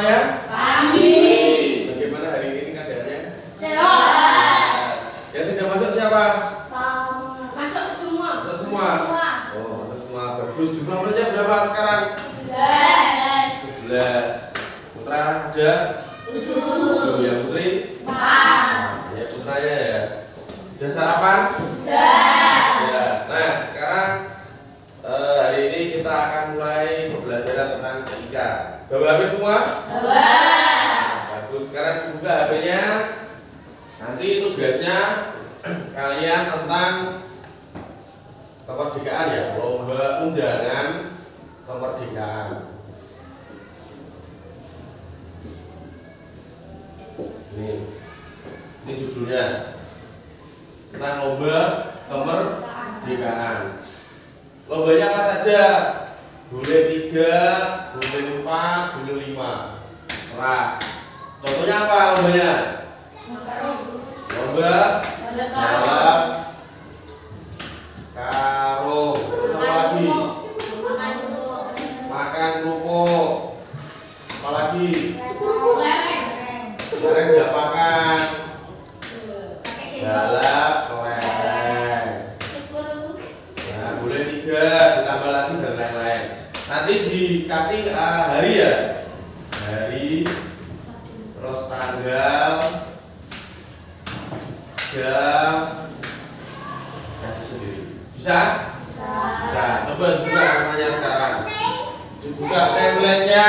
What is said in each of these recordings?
semuanya? Pagi. Bagaimana hari ini keadaannya? Sehat. Yang tidak masuk siapa? Masuk semua. Masuk semua. Oh, masuk semua. Bagus. Jumlah pelajar berapa sekarang? 11. 11. Putra ada tentang fisika. Bawa HP semua? Bagus. Sekarang dibuka HP-nya. Nanti tugasnya kalian tentang kemerdekaan ya, lomba undangan kemerdekaan. Ini, ini judulnya tentang lomba kemerdekaan. Lombanya apa saja? Boleh tiga, boleh empat, boleh lima. Serah. Contohnya apa lombanya? Lomba balap karung. Terus apa lagi? Makan kerupuk. Apa lagi? Lereng diapakan? Balap dikasih eh, hari ya, hari, terus tanggal, jam, kasih sendiri. Bisa? Bisa. Coba dibuka namanya sekarang. Dibuka template-nya.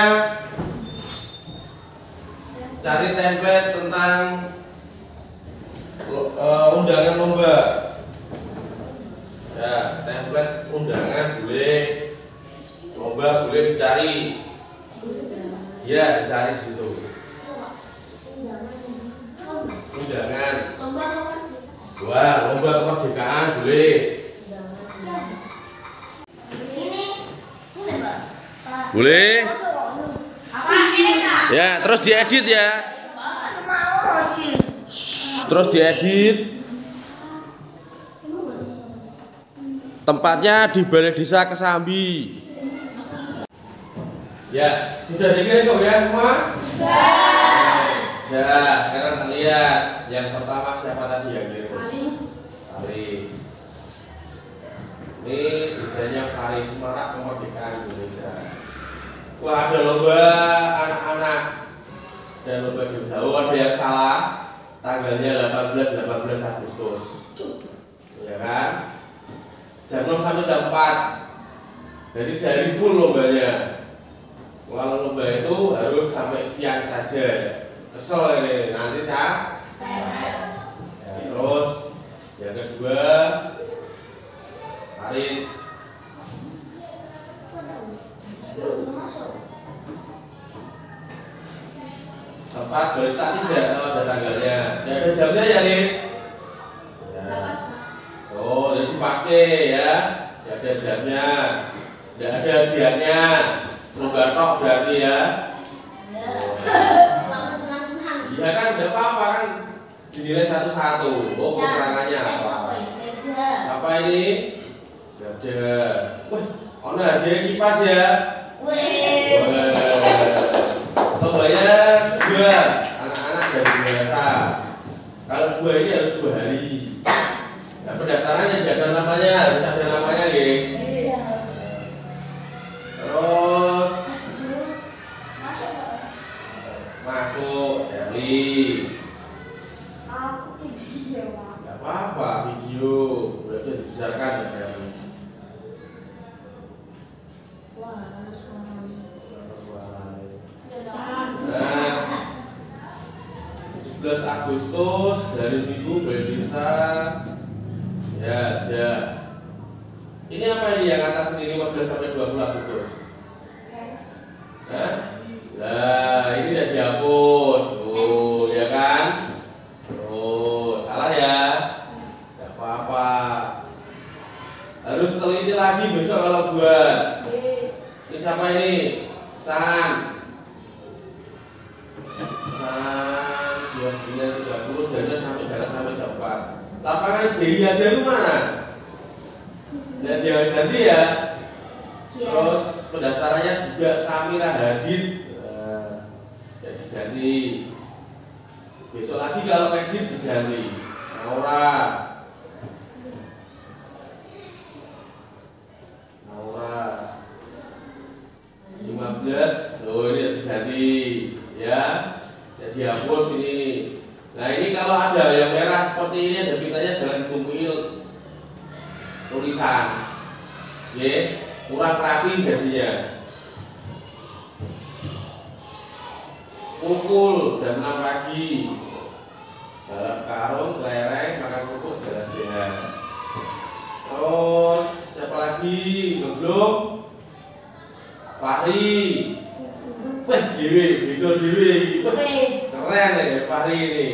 Cari template tentang eh, undangan lomba. Dicari. Ya, dicari di situ. Undangan. Wah, lomba kemerdekaan boleh. Boleh. Ya, terus diedit ya. Terus diedit. Tempatnya di Balai Desa Kesambi. Ya, sudah dengar kok ya semua? Ya, sekarang kita lihat yang pertama siapa tadi yang kirim? Ali. Ini desainnya Kari Semarak Kemerdekaan Indonesia. Wah ada lomba anak-anak dan lomba. Oh ada yang salah. Tanggalnya 18 18 Agustus. Ya kan? Jam 6 sampai jam 4. Jadi sehari full lombanya. Kalau lomba itu harus sampai siang saja. Kesel ini. Nanti cak. Terus yang kedua Arit tempat berita tidak oh, ada tanggalnya. Tidak ada jamnya ya nih oh jadi pasti ya. Tidak ada jamnya. Tidak ada hadiahnya lomba tok berarti ya? Iya kan tidak apa-apa kan. Dinilai satu-satu. Oh kekurangannya apa? Apa ini? Ada wah ono hadiah kipas ya? Wah. Lombanya dua? Anak-anak dari biasa. Kalau dua ini Gak apa-apa video, udah bisa dibesarkan ya Sally. Nah, 17 Agustus hari Minggu Balai Desa ya ada. Ini apa ini yang atas ini 15 sampai 20 Agustus? Hah? Nah ini udah dihapus Hasan 29 30 jalannya sampai jalan sampai jam 4 lapangan Dewi ada itu mana? Nah dia ganti ya terus pendaftarannya juga Samira Hadid nah, ya diganti besok lagi kalau kredit diganti Naura Naura 15 oh ini diganti ya dihapus ini. Nah ini kalau ada yang merah seperti ini ada pintanya jangan ditumpuki tulisan. Ya kurang rapi jadinya. Pukul jam 6 pagi. Dalam karung lereng makan pupuk jalan sehat. Terus siapa lagi? Belum Fahri. Wah, Dewi, itu Dewi. Keren ya Fahri ini.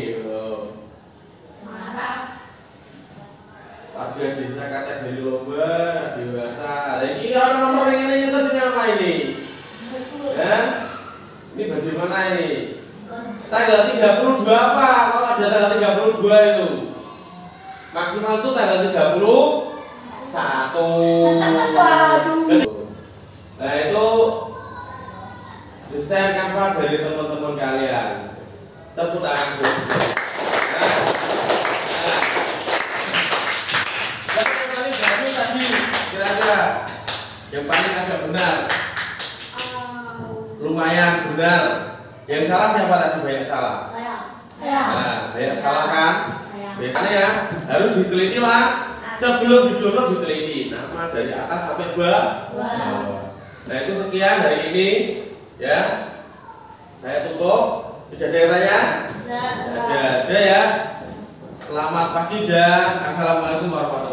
Warga desa kategori lomba dewasa. Nah, ini orang nomor ini itu apa ini? Ya? Ini bagaimana ini? Tanggal 32 apa? Kalau ada tanggal 32 itu. Maksimal itu tanggal 31. Waduh. Nah, itu desain kanva dari teman-teman kalian. Tepuk tangan buat desain. tadi kira-kira yang paling agak benar. Lumayan benar. Yang salah siapa tadi? Banyak salah? Saya. Nah banyak salah kan? Biasanya ya harus diteliti lah. Sebelum didownload diteliti. Nama dari atas sampai bawah. Nah itu sekian hari ini. Ya. Saya tutup tidak ada yang tanya ada. Ada ya. Selamat pagi dan assalamualaikum warahmatullahi wabarakatuh